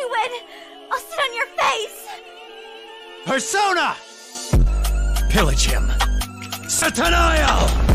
we win, I'll sit on your face! Persona! Pillage him! Satanael!